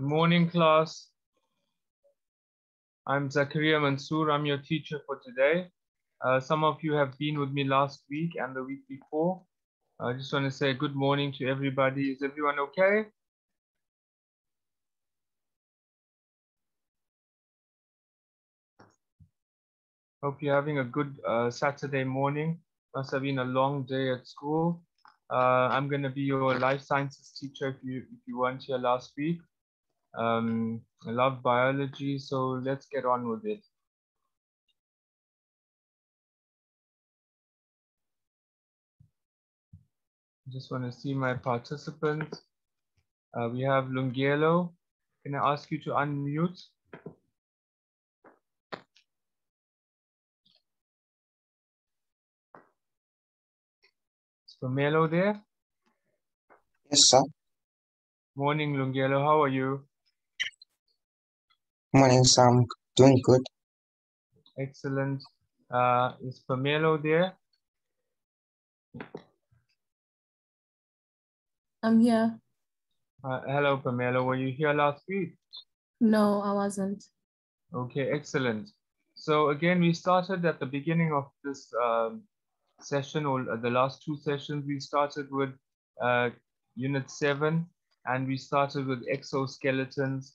Good morning, class. I'm Zakaria Mansoor. I'm your teacher for today. Uh, some of you have been with me last week and the week before. I just want to say good morning to everybody. Is everyone okay? Hope you're having a good uh, Saturday morning. Must have been a long day at school. Uh, I'm going to be your life sciences teacher if you if you weren't here last week. Um, I love biology, so let's get on with it. I just want to see my participants. Uh, we have Lungelo. Can I ask you to unmute? Is Pomelo there? Yes, sir. Morning, Lungelo. How are you? Morning, Sam. Doing good. Excellent. Uh, is Pomelo there? I'm here. Uh, hello, Pamela. Were you here last week? No, I wasn't. Okay, excellent. So again, we started at the beginning of this um, session or the last two sessions, we started with uh, unit seven and we started with exoskeletons.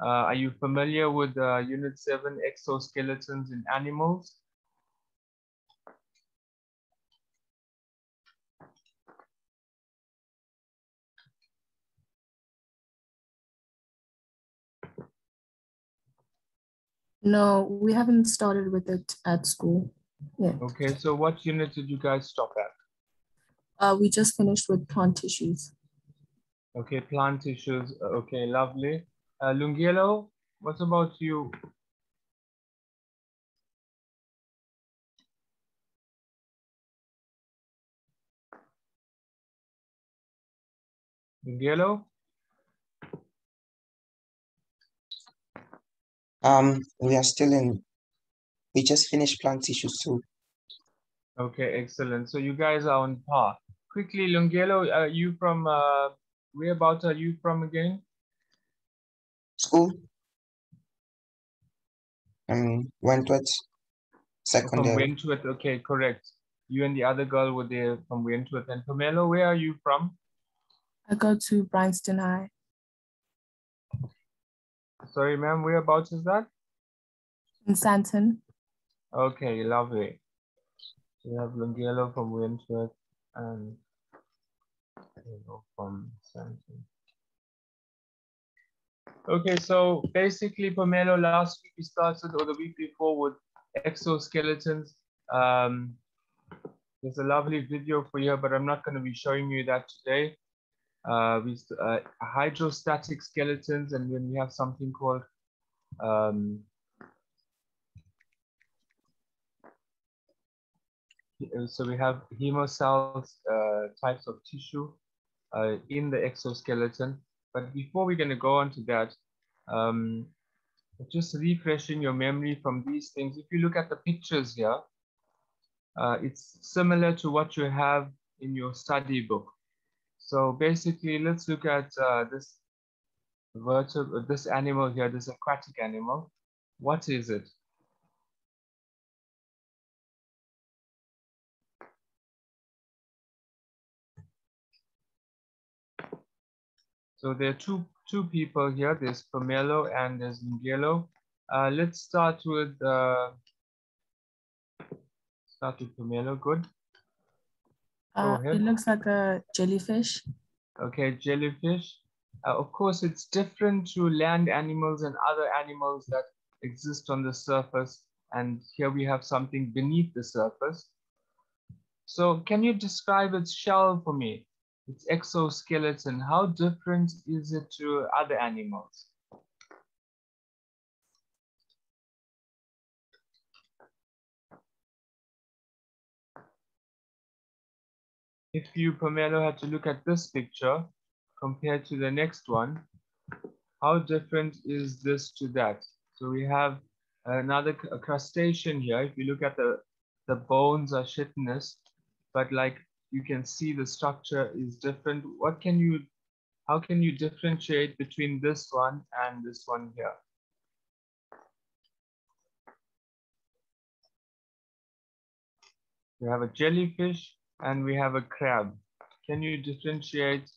Uh, are you familiar with uh, unit seven exoskeletons in animals? No, we haven't started with it at school yet. Okay, so what unit did you guys stop at? Uh, we just finished with plant tissues. Okay, plant tissues. Okay, lovely. Uh, Lungelo, what about you? Lungelo? Um, we are still in, we just finished plant tissues too. Okay, excellent. So you guys are on par. Quickly, Lungelo, are you from, uh, whereabouts are you from again? School? Um, Wentworth From Secondary. Wentworth, okay, correct. You and the other girl were there from Wentworth. And Pomelo, where are you from? I go to Bryanston High Sorry, ma'am, whereabouts is that? in Sandton. Okay, lovely. So you have Lungelo from Wentworth and you know, from Sandton. Okay, so basically, Pomelo, last week we started, or the week before, with exoskeletons. Um, there's a lovely video for you, but I'm not going to be showing you that today. Uh, we uh, hydrostatic skeletons, and then we have something called um, so we have hemocoels uh, types of tissue uh, in the exoskeleton. But before we're going to go on to that, um, just refreshing your memory from these things. If you look at the pictures here, uh, it's similar to what you have in your study book. So basically, let's look at uh, this vertebra, this animal here, this aquatic animal. What is it? So there are two, two people here. There's Pomelo and there's Lungelo. Uh, let's start with uh, start with Pomelo. Good. Uh, it looks like a jellyfish. Okay, jellyfish. Uh, of course, it's different to land animals and other animals that exist on the surface. And here we have something beneath the surface. So can you describe its shell for me? Its exoskeleton, how different is it to other animals? If you, Pomelo, had to look at this picture compared to the next one, how different is this to that? So we have another crustacean here. If you look at the, the bones are chitinous, but like you can see the structure is different. What can you how can you differentiate between this one and this one here? We have a jellyfish and we have a crab. Can you differentiate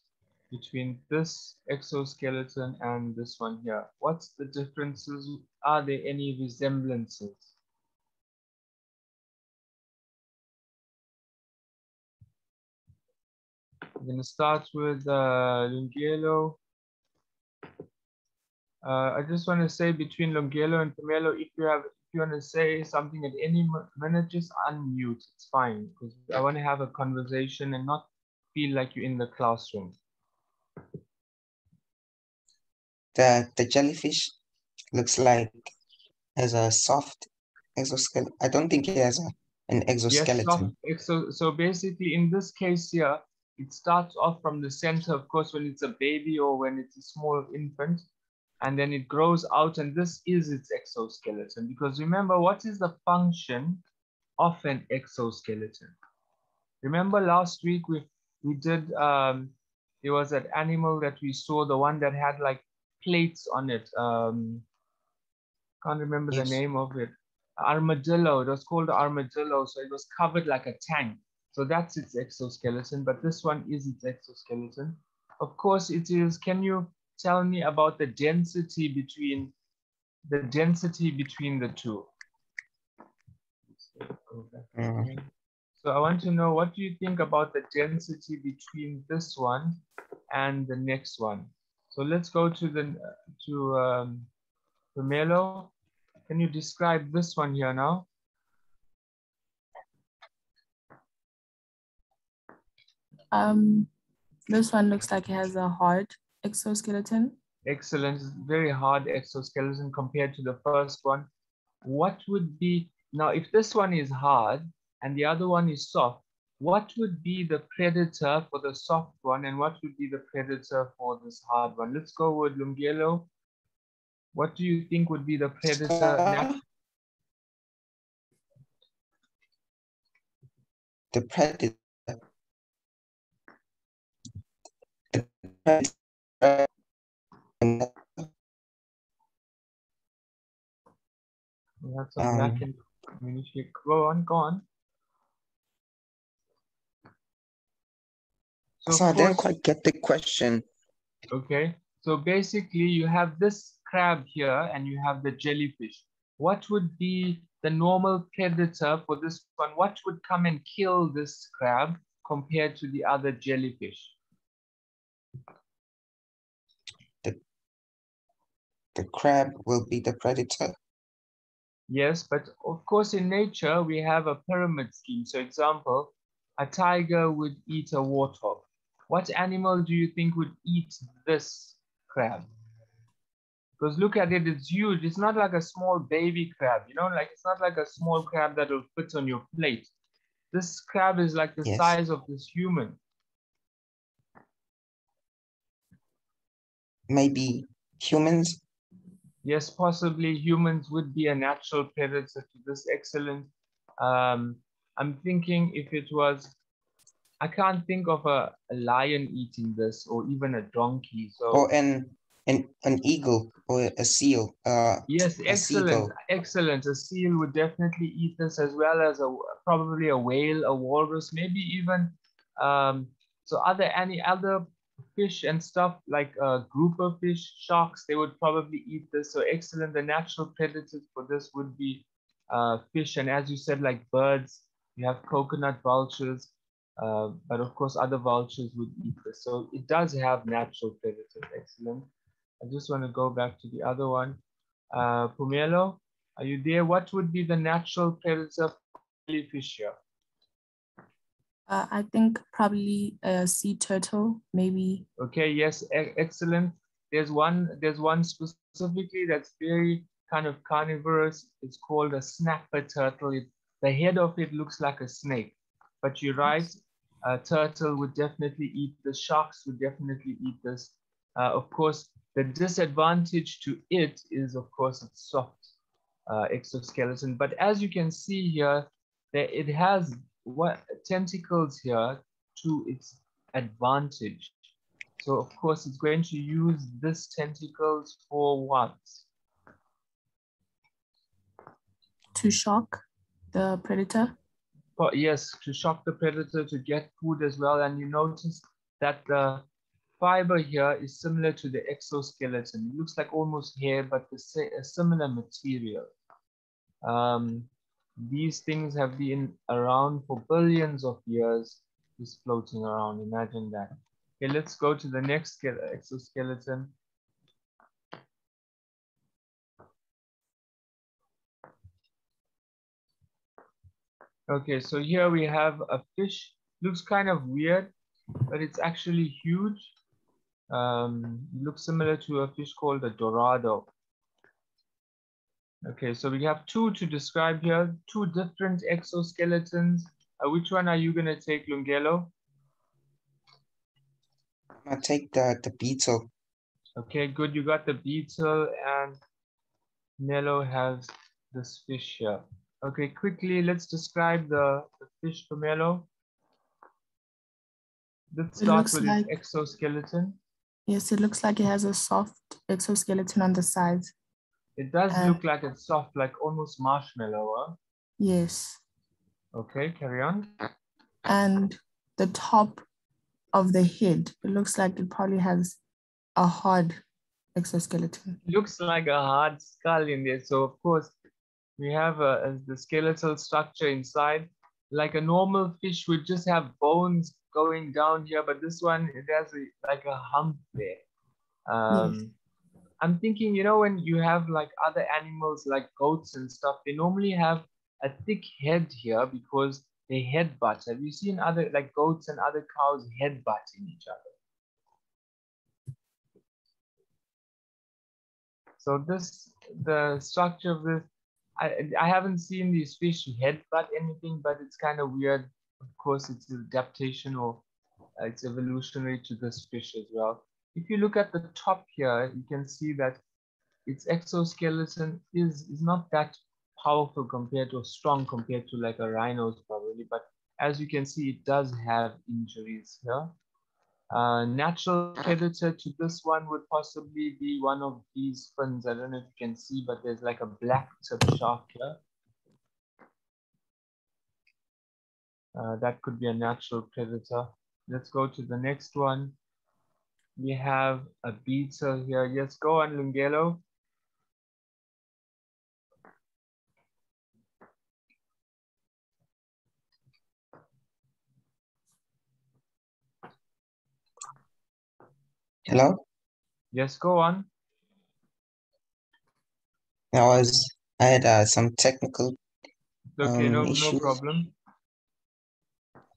between this exoskeleton and this one here? What's the differences? Are there any resemblances? I'm going to start with uh. Uh, I just want to say between Lungelo and Pomelo, if you have, if you want to say something at any minute, just unmute. It's fine because I want to have a conversation and not feel like you're in the classroom. The the jellyfish looks like has a soft exoskeleton. I don't think it has a, an exoskeleton. Yes, so, so basically in this case here, it starts off from the center, of course, when it's a baby or when it's a small infant, and then it grows out, and this is its exoskeleton. Because remember, what is the function of an exoskeleton? Remember last week we we did um, there was that animal that we saw, the one that had like plates on it. Um, can't remember yes. the name of it. Armadillo. It was called armadillo. So it was covered like a tank. So that's its exoskeleton, but this one is its exoskeleton. Of course, it is. Can you tell me about the density between the density between the two? So I want to know what do you think about the density between this one and the next one? So let's go to the to um, Melo. Can you describe this one here now? Um, this one looks like it has a hard exoskeleton. Excellent, very hard exoskeleton compared to the first one. What would be, now if this one is hard and the other one is soft, what would be the predator for the soft one and what would be the predator for this hard one? Let's go with Lungelo. What do you think would be the predator? The predator We have some um, back end communication. Go on, go on. So, so I didn't quite get the question. Okay, so basically you have this crab here and you have the jellyfish. What would be the normal predator for this one? What would come and kill this crab compared to the other jellyfish? The, the crab will be the predator. Yes, but of course in nature we have a pyramid scheme. So example, a tiger would eat a warthog. What animal do you think would eat this crab? Because look at it, it's huge. It's not like a small baby crab, you know, like it's not like a small crab that will fit on your plate. This crab is like the yes. size of this human. Maybe humans? Yes, possibly humans would be a natural predator to this excellent. Um, I'm thinking if it was, I can't think of a, a lion eating this or even a donkey. So or an an an eagle or a seal. Uh, yes, excellent, excellent. A seal would definitely eat this as well as a probably a whale, a walrus, maybe even um, so other any other fish and stuff like a group of fish, sharks, they would probably eat this. So excellent. The natural predators for this would be uh, fish. And as you said, like birds, you have coconut vultures, uh, but of course other vultures would eat this. So it does have natural predators. Excellent. I just want to go back to the other one. Uh, Pumelo, are you there? What would be the natural predator for fish here? Uh, I think probably a sea turtle, maybe. Okay, yes, e excellent. There's one, there's one specifically that's very kind of carnivorous. It's called a snapper turtle. It, the head of it looks like a snake, but you're right. A turtle would definitely eat this. Sharks would definitely eat this. Uh, of course, the disadvantage to it is, of course, it's soft uh, exoskeleton. But as you can see here, that it has what tentacles here to its advantage. So of course it's going to use this tentacles for what? To shock the predator? But yes, to shock the predator to get food as well. And you notice that the fiber here is similar to the exoskeleton. It looks like almost hair, but the a similar material. Um, these things have been around for billions of years, just floating around. Imagine that. Okay, let's go to the next exoskeleton. Okay, so here we have a fish. Looks kind of weird, but it's actually huge. Um, looks similar to a fish called a dorado. Okay, so we have two to describe here, two different exoskeletons. Uh, which one are you gonna take, Lungelo? I take the, the beetle. Okay, good. You got the beetle and Nello has this fish here. Okay, quickly, let's describe the, the fish Pomelo. Let's start with like, exoskeleton. Yes, it looks like it has a soft exoskeleton on the sides. It does uh, look like it's soft, like almost marshmallow. Huh? Yes. Okay, carry on. And the top of the head. It looks like it probably has a hard exoskeleton. Looks like a hard skull in there. So of course, we have a, a, the skeletal structure inside. Like a normal fish would just have bones going down here, but this one it has a, like a hump there. Um, yes. I'm thinking, you know, when you have like other animals like goats and stuff, they normally have a thick head here because they headbutt. Have you seen other like goats and other cows headbutting each other? So this, the structure of this, I, I haven't seen these fish headbutt anything, but it's kind of weird. Of course, it's adaptation or uh, it's evolutionary to this fish as well. If you look at the top here, you can see that its exoskeleton is, is not that powerful compared to strong compared to like a rhino's probably, but as you can see, it does have injuries here. Uh, natural predator to this one would possibly be one of these fins. I don't know if you can see, but there's like a black tip shark here. Uh, that could be a natural predator. Let's go to the next one. We have a beetle here. Yes, go on, Lungelo. Hello? Yes, go on. I was I had uh, some technical okay, um, no, issues. no problem.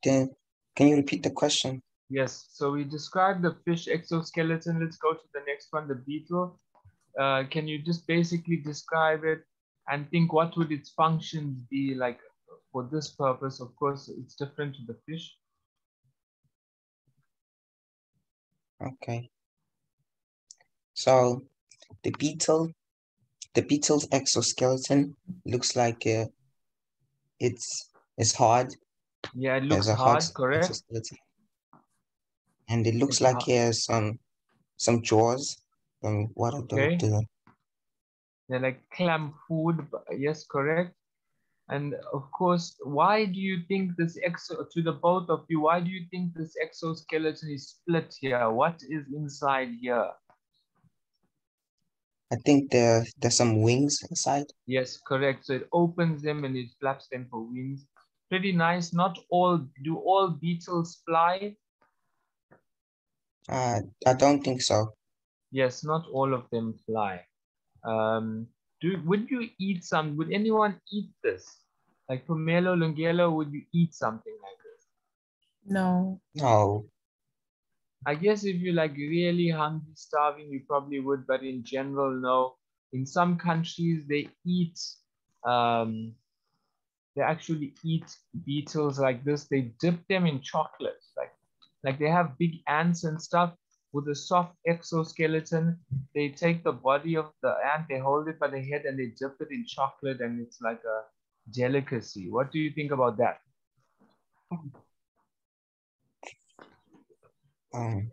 Then can you repeat the question? Yes, so we described the fish exoskeleton. Let's go to the next one, the beetle. Uh, can you just basically describe it and think what would its functions be like for this purpose? Of course, it's different to the fish. Okay. So the beetle, the beetle's exoskeleton looks like uh, it's it's hard. Yeah, it looks hard, hard, correct. And it looks like hard. he has some some jaws. Um, what are okay. those? They're like clam food. Yes, correct. And of course, why do you think this exo to the both of you? Why do you think this exoskeleton is split here? What is inside here? I think there there's some wings inside. Yes, correct. So it opens them and it flaps them for wings. Pretty nice. Not all do all beetles fly? Uh, I don't think so. Yes, not all of them fly. Um, do would you eat some? Would anyone eat this? Like Pomelo, Lungelo, would you eat something like this? No. No. I guess if you're like really hungry, starving, you probably would, but in general, no. In some countries, they eat, um, they actually eat beetles like this. They dip them in chocolate, like, like they have big ants and stuff with a soft exoskeleton. They take the body of the ant, they hold it by the head, and they dip it in chocolate, and it's like a delicacy. What do you think about that? Um,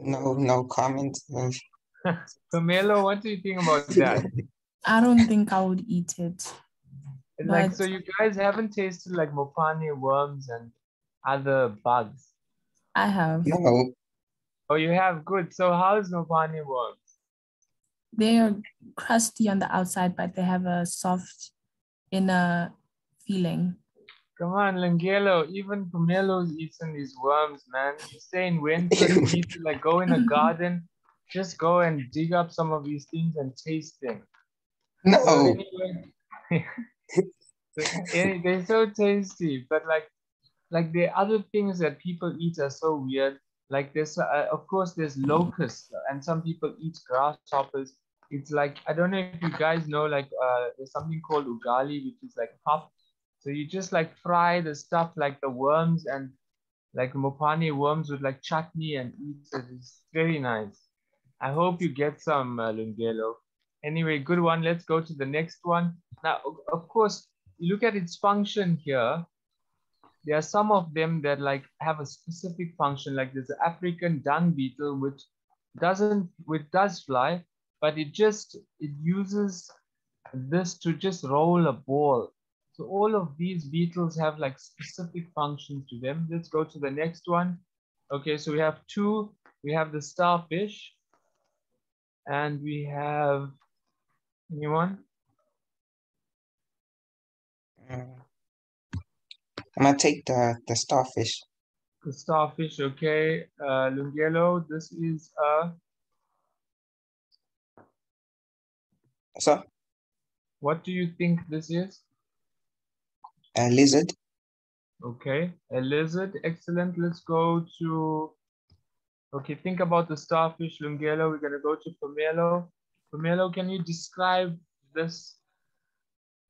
No, no comment. Pomelo, what do you think about that? I don't think I would eat it. like, so you guys haven't tasted like mopane worms and other bugs? I have. No, Oh, you have? Good. So how's mopane work? They're crusty on the outside, but they have a soft inner feeling. Come on, Lungelo, even Pomelo's eating these worms, man. You stay in winter, you need to like go in a garden, just go and dig up some of these things and taste them. So no. anyway, eh, they're so tasty, but like, like the other things that people eat are so weird. Like there's, uh, of course, there's locusts, and some people eat grasshoppers. It's like I don't know if you guys know, like uh, there's something called ugali, which is like puff. So you just like fry the stuff like the worms and like mopane worms with like chutney and eat it. It's very nice. I hope you get some uh, Lungelo. Anyway, good one. Let's go to the next one. Now, of course, you look at its function here. There are some of them that like have a specific function, like there's the African dung beetle, which doesn't, which does fly, but it just, it uses this to just roll a ball. So all of these beetles have like specific functions to them. Let's go to the next one. Okay, so we have two. We have the starfish, and we have anyone? Mm. I'm gonna take the the starfish. The starfish. Okay, uh, Lungelo. This is a So what do you think this is? a lizard. Okay, a lizard. Excellent. Let's go to. Okay, think about the starfish, Lungelo. We're gonna go to Pomelo. Pomelo, can you describe this?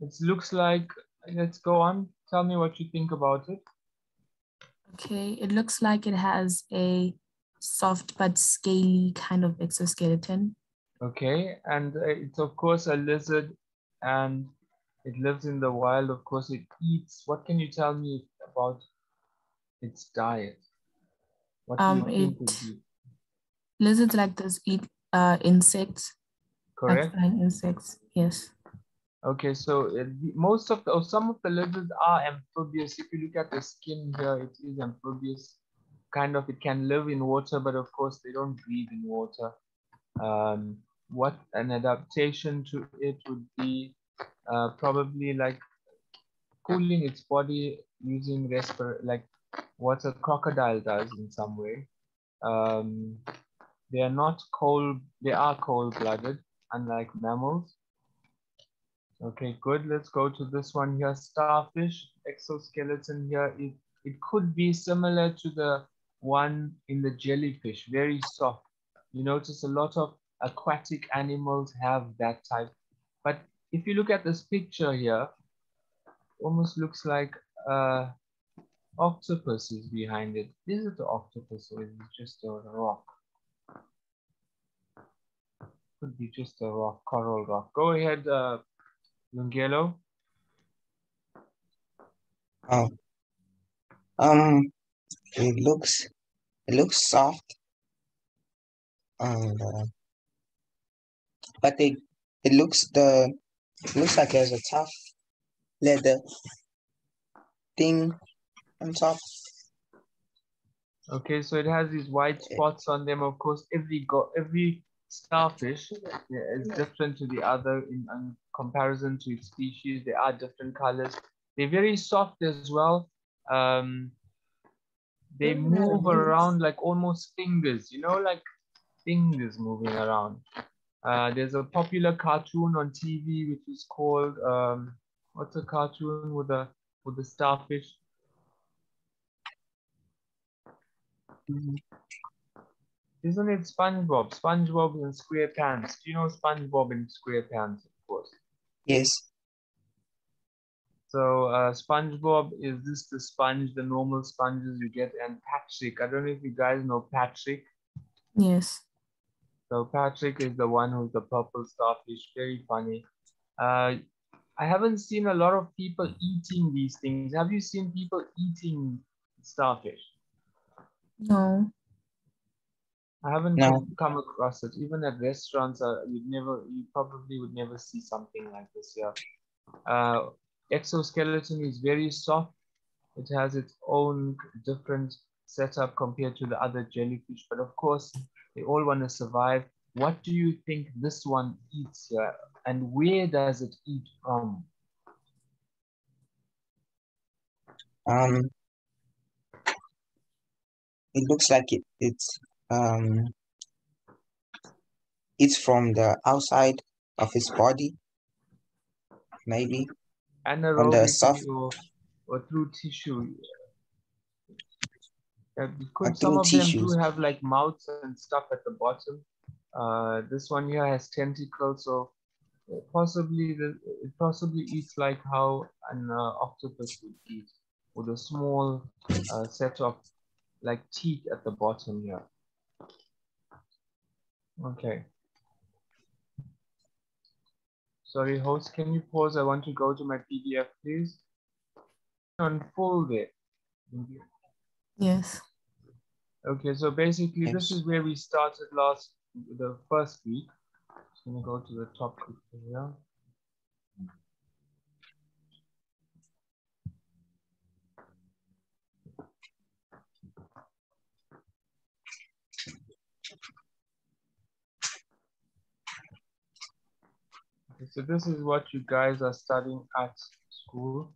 It looks like. Let's go on. Tell me what you think about it. Okay, it looks like it has a soft but scaly kind of exoskeleton. Okay, and it's of course a lizard, and it lives in the wild. Of course, it eats. What can you tell me about its diet? What do Um, you think it-? Lizards like this eat uh, insects, Correct. insects. Yes. Okay, so uh, most of the, or some of the lizards are amphibious. If you look at the skin here, it is amphibious. Kind of, it can live in water, but of course they don't breathe in water. Um, what an adaptation to it would be uh, probably like cooling its body using respir like what a crocodile does in some way. Um, they are not cold, they are cold-blooded, unlike mammals. Okay, good. Let's go to this one here. Starfish exoskeleton here. It, it could be similar to the one in the jellyfish, very soft. You notice a lot of aquatic animals have that type. But if you look at this picture here, almost looks like uh, octopus is behind it. Is it the octopus or is it just a rock? Could be just a rock, coral rock. Go ahead, uh, Lungelo. Oh. Um, it looks it looks soft. And uh, but it it looks the it looks like there's a tough leather thing on top. Okay, so it has these white spots on them. Of course, every go every starfish is different to the other in, in comparison to its species. They are different colors. They're very soft as well. Um, they move around like almost fingers, you know, like fingers moving around. Uh, there's a popular cartoon on TV which is called um, what's a cartoon with a with the starfish? Isn't it SpongeBob? SpongeBob in SquarePants. Do you know SpongeBob in SquarePants? Of course. Yes. So uh, SpongeBob is this the sponge, the normal sponges you get, and Patrick. I don't know if you guys know Patrick. Yes. So Patrick is the one who's the purple starfish. Very funny. Uh, I haven't seen a lot of people eating these things. Have you seen people eating starfish? No. I haven't No. come, across it. Even at restaurants, uh, you'd never, you probably would never see something like this here. Uh, exoskeleton is very soft. It has its own different setup compared to the other jellyfish, but of course, they all want to survive. What do you think this one eats here, and where does it eat from? Um, it looks like it it's um it's from the outside of his body, maybe. Anaerobically soft- or, or through tissue? Yeah, because some of them do have like mouths and stuff at the bottom. Uh, this one here has tentacles, so possibly the, it possibly eats like how an uh, octopus would eat, with a small uh, set of like teeth at the bottom here. Okay. Sorry, host, can you pause? I want to go to my PDF, please. Unfold it. Yes. Okay, so basically this is where we started last, the first week. Just gonna go to the top here. Okay, so this is what you guys are studying at school.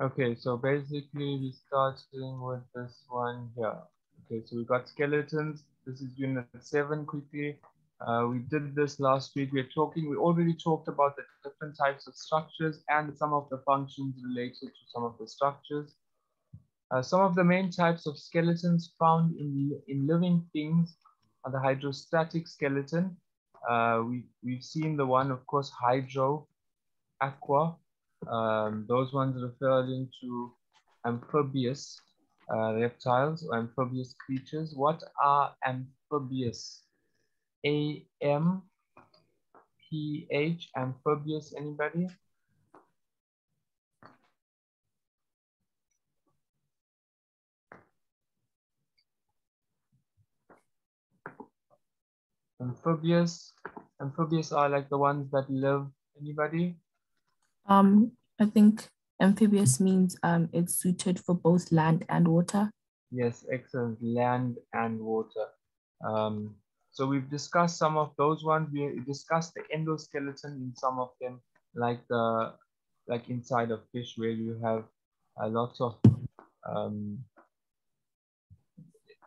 Okay, so basically we start starting with this one here. Okay, so we got skeletons. This is unit seven quickly. Uh, we did this last week. We're talking, we already talked about the different types of structures and some of the functions related to some of the structures. Uh, some of the main types of skeletons found in, in living things are the hydrostatic skeleton. Uh, we, we've seen the one, of course, hydro, aqua, um, those ones referring to amphibious uh, reptiles or amphibious creatures. What are amphibious? A M P H, amphibious, anybody? Amphibious, amphibious are like the ones that live, anybody? Um, I think amphibious means um it's suited for both land and water. Yes, excellent. Land and water. Um, so we've discussed some of those ones. We discussed the endoskeleton in some of them, like the like inside of fish, where you have a lot of um,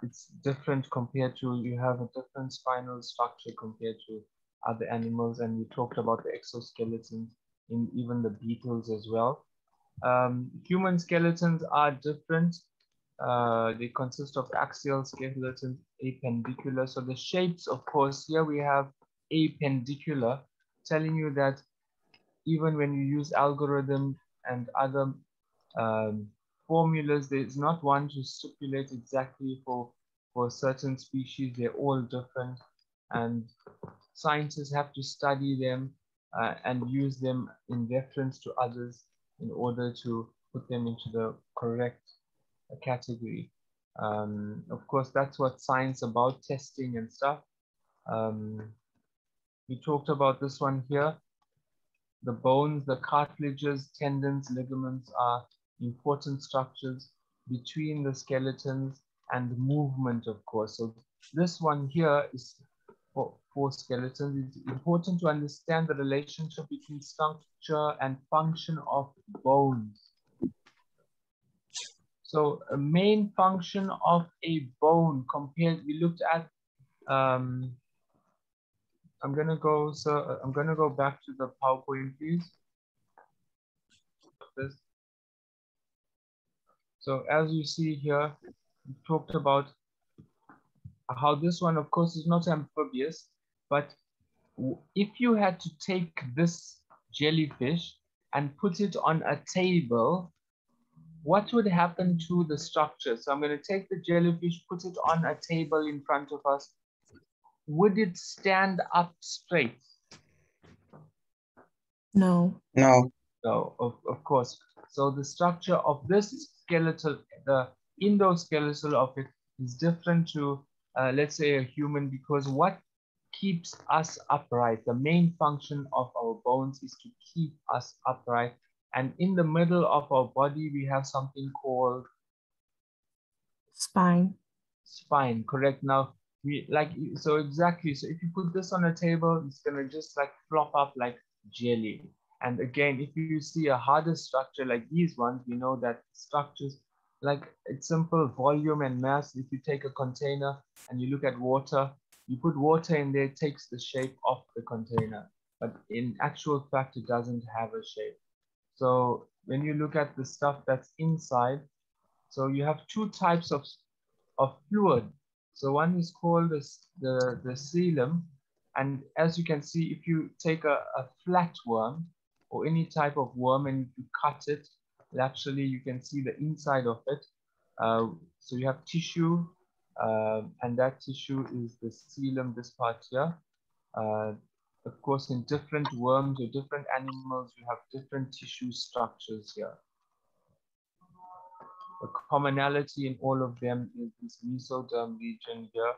it's different compared to you have a different spinal structure compared to other animals, and we talked about the exoskeletons in even the beetles as well. Um, human skeletons are different. Uh, they consist of axial skeleton, appendicular. So the shapes, of course, here we have appendicular, telling you that even when you use algorithm and other um, formulas, there's not one to stipulate exactly for, for certain species. They're all different. And scientists have to study them uh, and use them in reference to others in order to put them into the correct category. Um, of course, that's what science about testing and stuff. Um, we talked about this one here. The bones, the cartilages, tendons, ligaments are important structures between the skeletons and the movement, of course. So this one here is for, for skeletons. It's important to understand the relationship between structure and function of bones. So a main function of a bone compared, we looked at, um, I'm gonna go, so I'm gonna go back to the PowerPoint, please. This. So as you see here, we talked about how this one, of course, is not amphibious, but if you had to take this jellyfish and put it on a table, what would happen to the structure? So I'm going to take the jellyfish, put it on a table in front of us. Would it stand up straight? No. No. No, of, of course. So the structure of this skeletal, the endoskeletal of it is different to, uh, let's say, a human because what keeps us upright, the main function of our bones is to keep us upright. And in the middle of our body, we have something called spine. Spine, correct. Now, we like, so exactly. So if you put this on a table, it's gonna just like flop up like jelly. And again, if you see a harder structure like these ones, we know that structures like it's simple volume and mass. If you take a container and you look at water, you put water in there, it takes the shape of the container. But in actual fact, it doesn't have a shape. So when you look at the stuff that's inside, so you have two types of, of fluid. So one is called the, the, the coelom. And as you can see, if you take a, a flat worm, or any type of worm and you cut it, laterally you can see the inside of it. Uh, so you have tissue, uh, and that tissue is the coelom, this part here. Uh, of course, in different worms or different animals, you have different tissue structures here. The commonality in all of them is this mesoderm region here.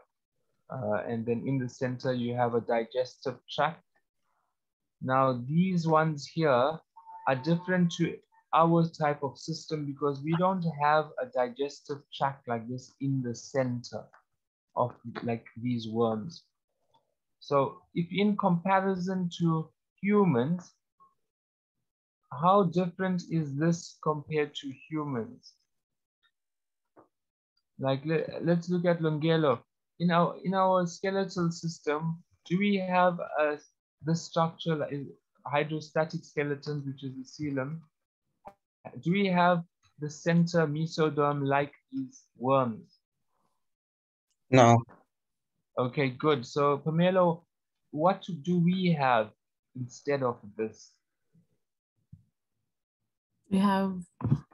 Uh, and then in the center, you have a digestive tract now these ones here are different to our type of system because we don't have a digestive tract like this in the center of like these worms. So if in comparison to humans, how different is this compared to humans? Like let, let's look at Lungelo. In our in our skeletal system, do we have a this structure is hydrostatic skeletons, which is the coelom. Do we have the center mesoderm like these worms? No. Okay, good. So Pamelo, what do we have instead of this? We have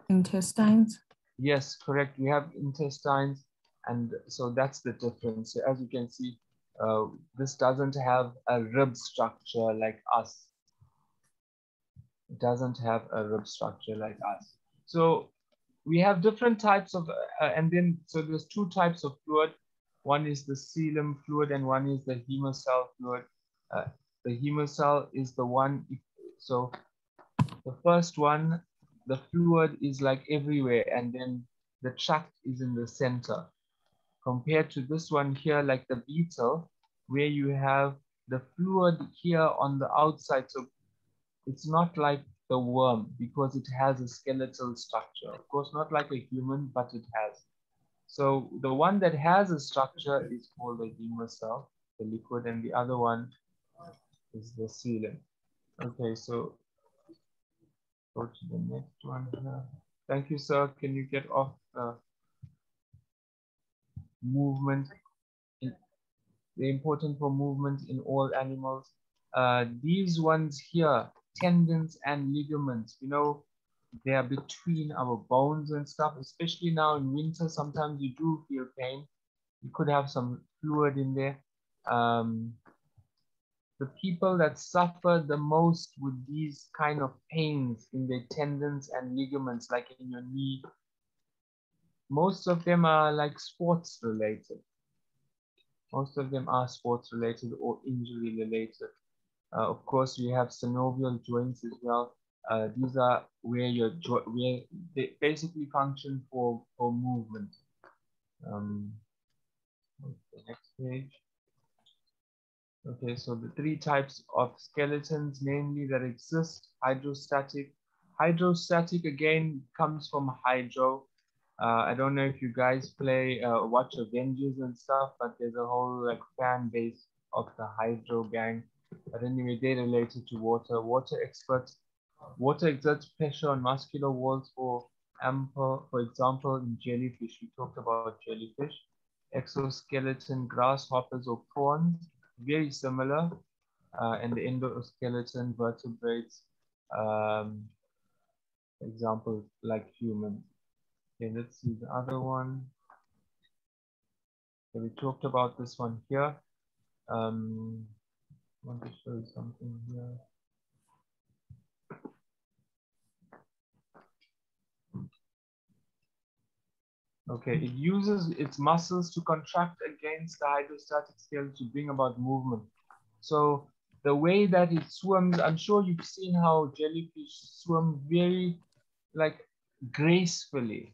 intestines. Yes, correct. We have intestines. And so that's the difference. So as you can see, uh, this doesn't have a rib structure like us. It doesn't have a rib structure like us. So we have different types of, uh, and then, so there's two types of fluid. One is the coelom fluid and one is the hemocoel fluid. Uh, the hemocoel is the one, so the first one, the fluid is like everywhere and then the tract is in the center compared to this one here, like the beetle, where you have the fluid here on the outside. So it's not like the worm because it has a skeletal structure. Of course, not like a human, but it has. So the one that has a structure is called the hemocoel, the liquid, and the other one is the coelom. Okay, so go to the next one here. Thank you, sir. Can you get off the movement, in, important for movement in all animals. Uh, these ones here, tendons and ligaments, you know, they are between our bones and stuff, especially now in winter, sometimes you do feel pain. You could have some fluid in there. Um, the people that suffer the most with these kind of pains in their tendons and ligaments, like in your knee, most of them are like sports related. Most of them are sports related or injury related. Uh, of course, we have synovial joints as well. Uh, these are where your joint, where they basically function for for movement. Um, the next page. Okay, so the three types of skeletons, namely that exist: hydrostatic. Hydrostatic again comes from hydro, uh, I don't know if you guys play uh, watch Avengers and stuff, but there's a whole like fan base of the Hydra gang. But anyway, they're related to water. Water experts. Water exerts pressure on muscular walls for ample, for example, in jellyfish. We talked about jellyfish. Exoskeleton, grasshoppers or prawns, very similar. Uh, and the endoskeleton vertebrates, um, example, like humans. Okay, let's see the other one. We talked about this one here. Um, I want to show you something here. Okay, it uses its muscles to contract against the hydrostatic scale to bring about movement. So the way that it swims, I'm sure you've seen how jellyfish swim very like gracefully.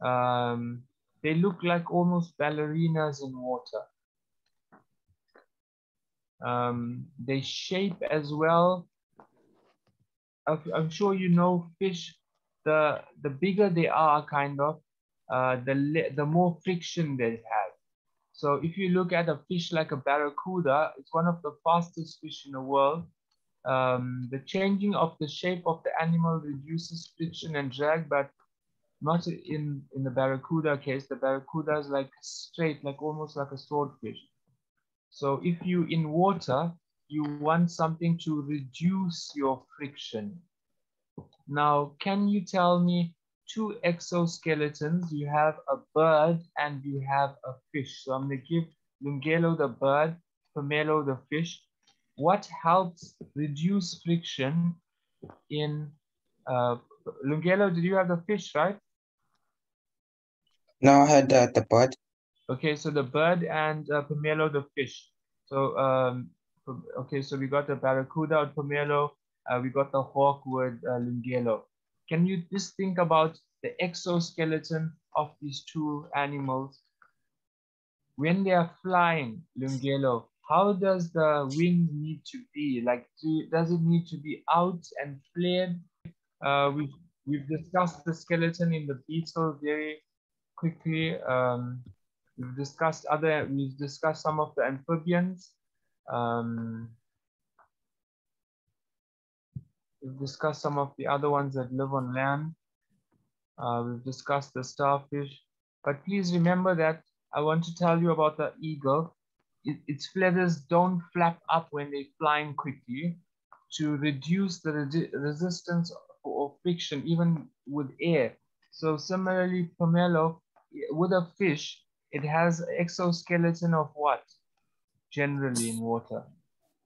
Um, they look like almost ballerinas in water. Um, they shape as well. I'm sure you know fish, the, the bigger they are kind of, uh, the, the more friction they have. So if you look at a fish like a barracuda, it's one of the fastest fish in the world. Um, the changing of the shape of the animal reduces friction and drag, but not in, in the barracuda case. The barracuda is like straight, like almost like a swordfish. So if you in water, you want something to reduce your friction. Now, can you tell me two exoskeletons? You have a bird and you have a fish. So I'm gonna give Lungelo the bird, Pomelo the fish. What helps reduce friction in, uh, Lungelo, did you have the fish, right? No, I had uh, the bird. Okay, so the bird and uh, Pomelo the fish. So, um, okay, so we got the barracuda with Pomelo, uh, we got the hawk with uh, Lungelo. Can you just think about the exoskeleton of these two animals? When they are flying, Lungelo, how does the wing need to be? Like, do, does it need to be out and flared? Uh, we've, we've discussed the skeleton in the beetle very quickly. Um, we've discussed other, we've discussed some of the amphibians. Um, we've discussed some of the other ones that live on land. Uh, we've discussed the starfish, but please remember that I want to tell you about the eagle. It, its feathers don't flap up when they're flying quickly to reduce the re resistance or friction, even with air. So similarly, pomelo, with a fish, it has exoskeleton of what? Generally in water.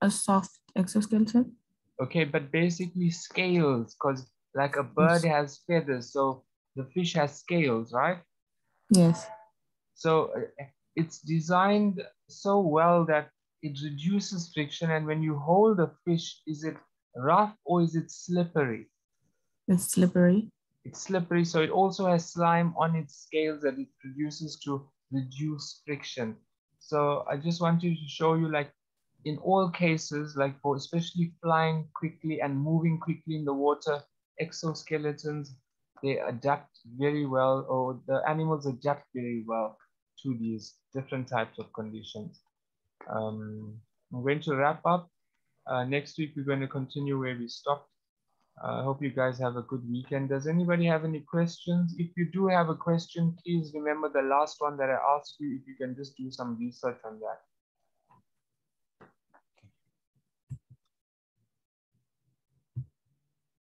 A soft exoskeleton? Okay, but basically scales, because like a bird has feathers, so the fish has scales, right? Yes. So uh, it's designed so well that it reduces friction. And when you hold a fish, is it rough or is it slippery? It's slippery. It's slippery, so it also has slime on its scales that it produces to reduce friction. So I just want to show you like in all cases, like for especially flying quickly and moving quickly in the water, exoskeletons, they adapt very well or the animals adapt very well to these different types of conditions. Um, I'm going to wrap up. Uh, next week, we're going to continue where we stopped. I uh, hope you guys have a good weekend. Does anybody have any questions? If you do have a question, please remember the last one that I asked you, if you can just do some research on that.